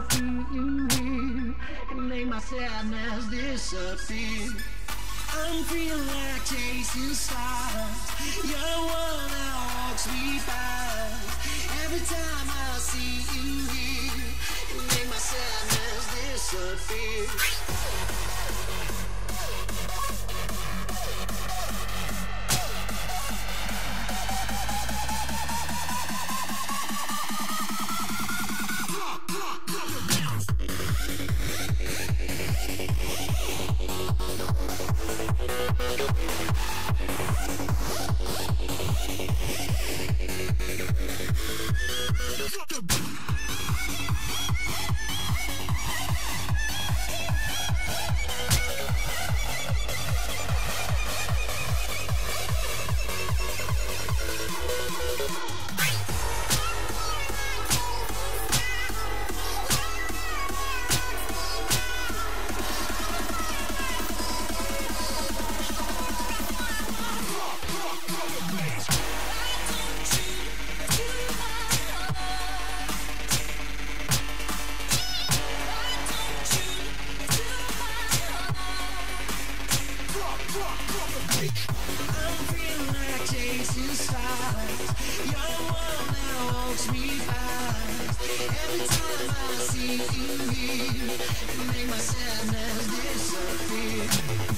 I feel make my sadness disappear. I'm feeling like chasing stars. You're the one that walks me by. Every time I see you here, and make my sadness disappear. Make my sadness disappear.